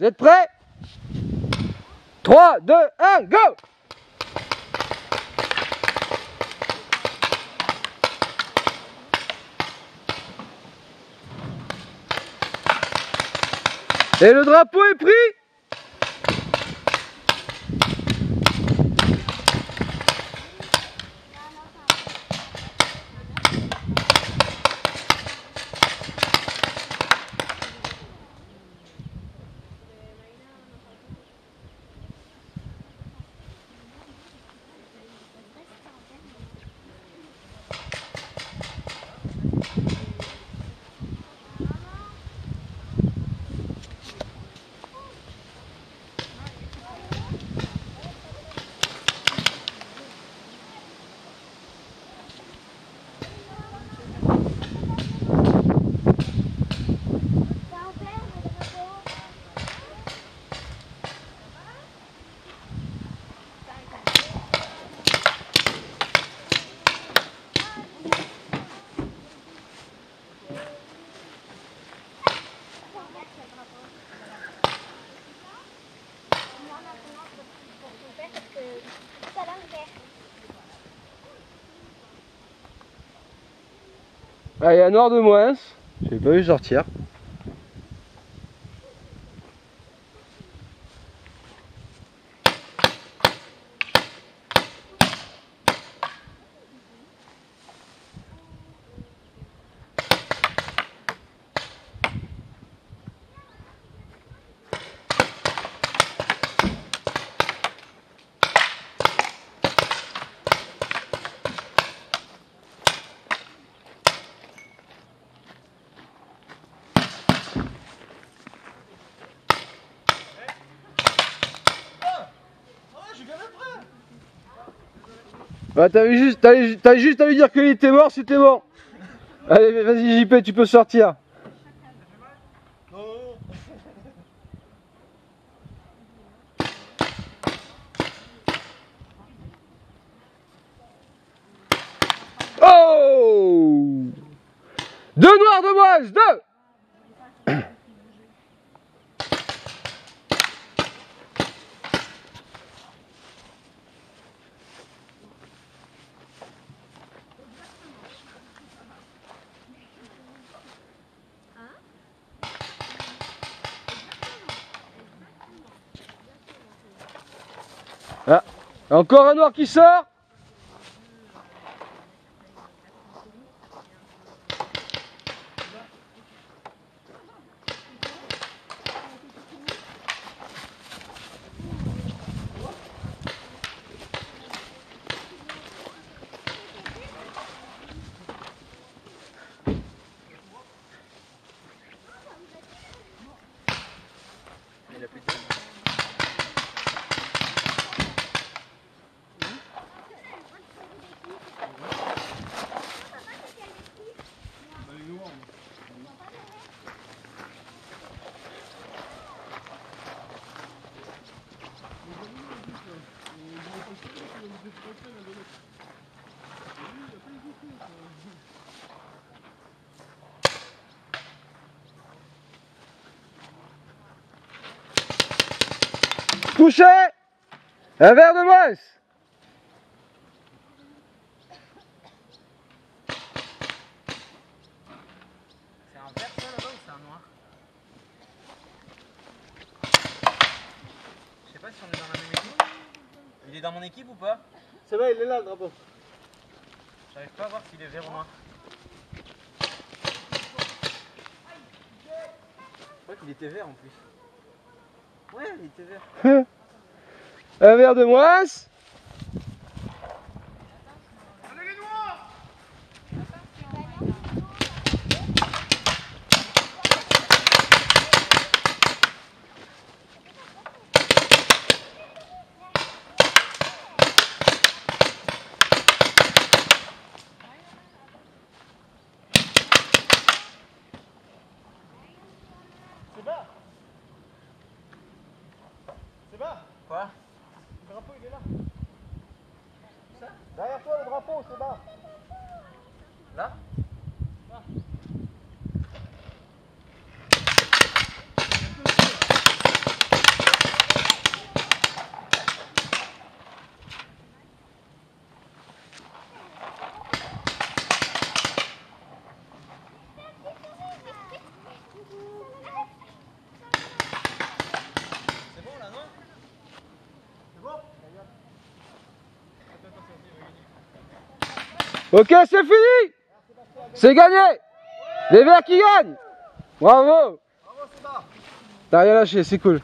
Vous êtes prêts? 3, 2, 1, go! Et le drapeau est pris? Allez, un noir de moins. J'ai pas vu sortir. Bah t'avais juste, juste à lui dire qu'il était mort, c'était bon. Allez, vas-y JP, tu peux sortir. Oh Deux noirs de moise, deux encore un noir qui sort Touché Un verre de moins C'est un vert ça là-bas ou c'est un noir Je sais pas si on est dans la même équipe. Il est dans mon équipe ou pas C'est vrai, il est là le drapeau. J'arrive pas à voir s'il est vert ou noir. Je crois qu'il était vert en plus. Ouais, il était vert. Un verre de moins Quoi Le drapeau il est là. Derrière toi le drapeau, c'est bas. Là Ok, c'est fini. C'est gagné. Les verts qui gagnent. Bravo. Bravo T'as rien lâché, c'est cool.